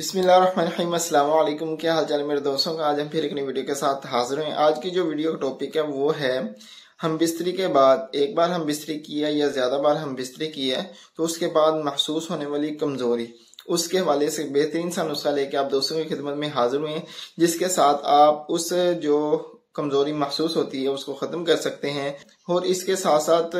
بسم اللہ الرحمن الرحیم، السلام علیکم۔ کیا حال چال میرے دوستوں کا؟ آج ہم پھر ایک نئی ویڈیو کے ساتھ حاضر ہیں۔ آج کی جو ویڈیو کا ٹاپک ہے وہ ہے ہم بستری کے بعد، ایک بار ہم بستری کیا یا زیادہ بار ہم بستری کیا تو اس کے بعد محسوس ہونے والی کمزوری۔ اس کے حوالے سے بہترین سا نسخہ لے کے آپ دوستوں کی خدمت میں حاضر ہوئے ہیں، جس کے ساتھ آپ اس جو کمزوری محسوس ہوتی ہے، اس کو ختم کر سکتے ہیں۔ اور اس کے ساتھ ساتھ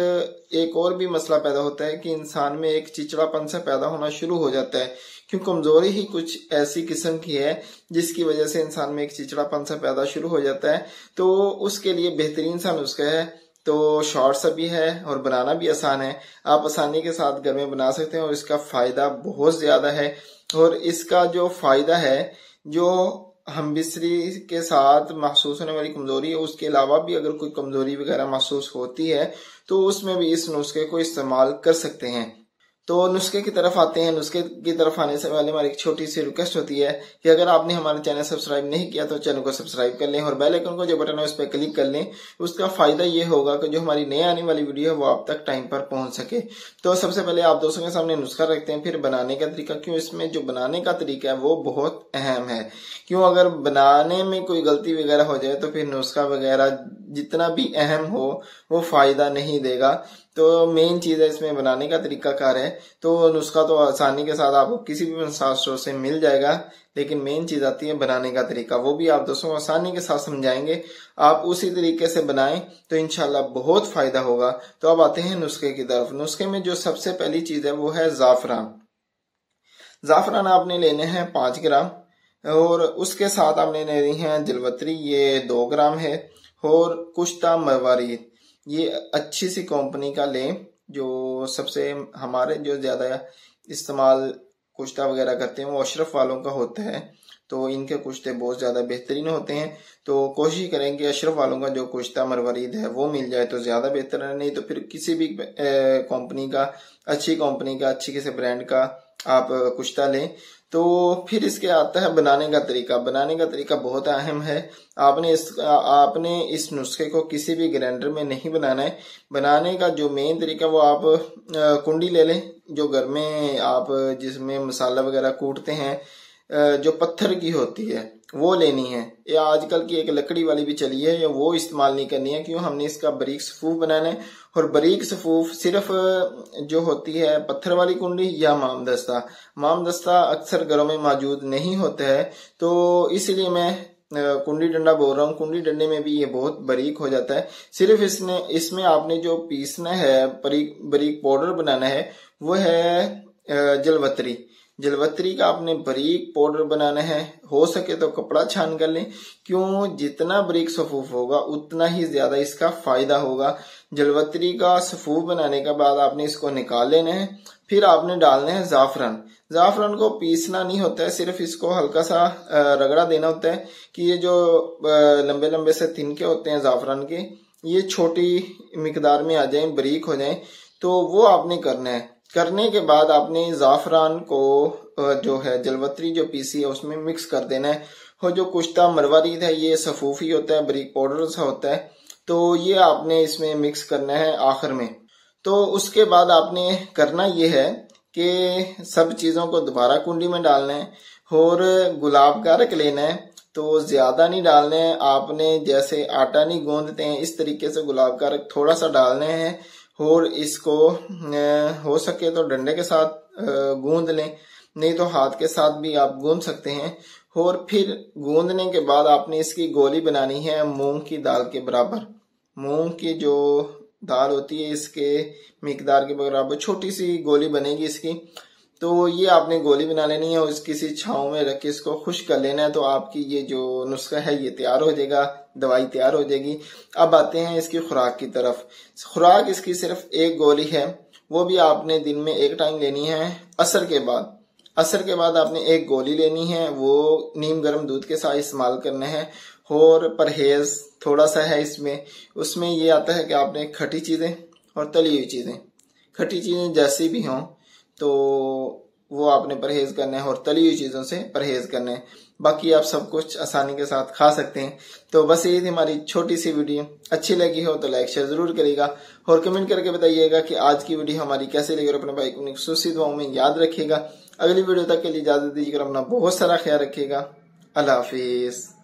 ایک اور بھی مسئلہ پیدا ہوتا ہے کہ انسان میں ایک چچڑا پن سے پیدا ہونا شروع ہو جاتا ہے۔ کیوں کمزوری ہی کچھ ایسی قسم کی ہے جس کی وجہ سے انسان میں ایک چچڑا پن سے پیدا شروع ہو جاتا ہے۔ تو اس کے لیے بہترین سا نسخہ ہے۔ تو شارٹ سا بھی ہے اور بنانا بھی آسان ہے۔ آپ آسانی کے ساتھ گھر میں بنا سکتے ہیں اور اس کا فائدہ بہت زیادہ ہے۔ اور اس کا جو فائدہ ہے، جو ہم بسری کے ساتھ محسوس ہونے والی کمزوری ہے، اس کے علاوہ بھی اگر کوئی کمزوری وغیرہ محسوس ہوتی ہے، تو اس میں بھی اس نسخے کو استعمال کر سکتے ہیں۔ تو نسخے کی طرف آتے ہیں۔ نسخے کی طرف آنے سے پہلے ہماری ایک چھوٹی سی ریکویسٹ ہوتی ہے کہ اگر آپ نے ہمارے چینل سبسکرائب نہیں کیا تو چینل کو سبسکرائب کر لیں اور بیل آئکن کو جو بٹن ہے اس پہ کلک کر لیں۔ اس کا فائدہ یہ ہوگا کہ جو ہماری نئے آنے والی ویڈیو ہے وہ آپ تک ٹائم پر پہنچ سکے۔ تو سب سے پہلے آپ دوستوں کے سامنے نسخہ رکھتے ہیں، پھر بنانے کا طریقہ، کیوں اس میں جو بنانے کا طریقہ ہے وہ بہت اہم ہے۔ کیوں اگر بنانے میں کوئی غلطی وغیرہ ہو جائے تو پھر نسخہ وغیرہ جتنا بھی اہم ہو وہ فائدہ نہیں دے گا۔ تو مین چیز ہے اس میں بنانے کا طریقہ کار ہے۔ تو نسخہ تو آسانی کے ساتھ آپ کو کسی بھی اسٹور سے مل جائے گا، لیکن مین چیز آتی ہے بنانے کا طریقہ۔ وہ بھی آپ دوستوں کو آسانی کے ساتھ سمجھائیں گے۔ آپ اسی طریقے سے بنائیں تو انشاءاللہ بہت فائدہ ہوگا۔ تو اب آتے ہیں نسخے کی طرف۔ نسخے میں جو سب سے پہلی چیز ہے وہ ہے زعفران۔ زعفران آپ نے لینے ہیں پانچ گرام، اور اس کے ساتھ آپ نے لینی ہے جلوتری، یہ دو گرام ہے، اور کشتہ مروارید یہ اچھی سی کمپنی کا لیں جو سب سے ہمارے جو زیادہ استعمال کشتہ وغیرہ کرتے ہیں، وہ اشرف والوں کا ہوتا ہے۔ تو ان کے کشتے بہت زیادہ بہترین ہوتے ہیں۔ تو کوشش کریں کہ اشرف والوں کا جو کشتہ مرورید ہے وہ مل جائے تو زیادہ بہتر ہے۔ نہیں تو پھر کسی بھی کمپنی کا، اچھی کمپنی کا، اچھی کسی برانڈ کا آپ کشتہ لیں۔ تو پھر اس کے آتا ہے بنانے کا طریقہ۔ بنانے کا طریقہ بہت اہم ہے۔ آپ نے اس، آپ نے اس نسخے کو کسی بھی گرینڈر میں نہیں بنانا ہے۔ بنانے کا جو مین طریقہ وہ آپ کنڈی لے لیں۔ جو گھر میں آپ، جس میں مسالہ وغیرہ کوٹتے ہیں۔ جو پتھر کی ہوتی ہے، وہ لینی ہے۔ یہ آج کل کی ایک لکڑی والی بھی چلی ہے وہ استعمال نہیں کرنی ہے، کیوں ہم نے اس کا بریک صفوف بنانا ہے؟ اور بریک صفوف صرف جو ہوتی ہے پتھر والی کنڈی یا مام دستہ مام دستہ اکثر گھروں میں موجود نہیں ہوتا ہے۔ تو اس لیے میں کنڈی ڈنڈا بول رہا ہوں۔ کنڈی ڈنڈے میں بھی یہ بہت بریک ہو جاتا ہے۔ صرف اس نے اس میں آپ نے جو پیسنا ہے، بریک پاؤڈر بنانا ہے، وہ ہے جلوتری۔ جلوتری کا آپ نے بریک پاؤڈر بنانا ہے، ہو سکے تو کپڑا چھان کر لیں۔ کیوں؟ جتنا بریک صفوف ہوگا، اتنا ہی زیادہ اس کا فائدہ ہوگا۔ جلوتری کا صفوف بنانے کے بعد آپ نے اس کو نکال لینا ہے۔ پھر آپ نے ڈالنا ہے زعفران۔ زعفران کو پیسنا نہیں ہوتا ہے، صرف اس کو ہلکا سا رگڑا دینا ہوتا ہے کہ یہ جو لمبے لمبے سے تنکے ہوتے ہیں زعفران کے، یہ چھوٹی مقدار میں آ جائیں، بریک ہو جائیں، تو وہ آپ نے کرنا ہے۔ کرنے کے بعد آپ نے زعفران کو جو ہے جلوتری جو پیسی ہے، اس میں مکس کر دینا ہے۔ اور جو کشتہ مروارید ہے یہ صفوفی ہوتا ہے، بریک پاؤڈر سا ہوتا ہے۔ تو یہ آپ نے اس میں مکس کرنا ہے آخر میں۔ تو اس کے بعد آپ نے کرنا یہ ہے کہ سب چیزوں کو دوبارہ کنڈی میں ڈالنا ہے اور گلاب کا رکھ لینا ہے۔ تو زیادہ نہیں ڈالنے ہیں آپ نے جیسے آٹا نہیں گوندتے ہیں، اس طریقے سے گلاب کا رکھ تھوڑا سا ڈالنے ہیں اور اس کو ہو سکے تو ڈنڈے کے ساتھ گوند لیں، نہیں تو ہاتھ کے ساتھ بھی آپ گوند سکتے ہیں۔ اور پھر گوندنے کے بعد آپ نے اس کی گولی بنانی ہے مونگ کی دال کے برابر۔ مونگ کی جو دال ہوتی ہے، اس کے مقدار کے برابر چھوٹی سی گولی بنے گی اس کی۔ تو یہ آپ نے گولی بنا لینی ہے اس کسی چھاؤں میں رکھ کے اس کو خشک کر لینا ہے تو آپ کی یہ جو نسخہ ہے یہ تیار ہو جائے گا، دوائی تیار ہو جائے گی۔ اب آتے ہیں اس کی خوراک کی طرف۔ خوراک اس کی صرف ایک گولی ہے، وہ بھی آپ نے دن میں ایک ٹائم لینی ہے اثر کے بعد۔ اثر کے بعد آپ نے ایک گولی لینی ہے، وہ نیم گرم دودھ کے ساتھ استعمال کرنا ہے۔ اور پرہیز تھوڑا سا ہے اس میں۔ اس میں یہ آتا ہے کہ آپ نے کھٹی چیزیں اور تلی ہوئی چیزیں۔ کھٹی چیزیں جیسی بھی ہوں۔ تو وہ آپ نے پرہیز کرنا ہے اور تلی ہوئی چیزوں سے پرہیز کرنا ہے باقی آپ سب کچھ آسانی کے ساتھ کھا سکتے ہیں۔ تو بس یہ تھی ہماری چھوٹی سی ویڈیو۔ اچھی لگی ہو تو لائک، شیئر ضرور کرے گا اور کمنٹ کر کے بتائیے گا کہ آج کی ویڈیو ہماری کیسے لگی اور اپنے بھائی کو خصوصی دعاؤں میں یاد رکھے گا۔ اگلی ویڈیو تک کے لیے اجازت دیجیے گا اپنا بہت سارا خیال رکھے گا۔ اللہ حافظ۔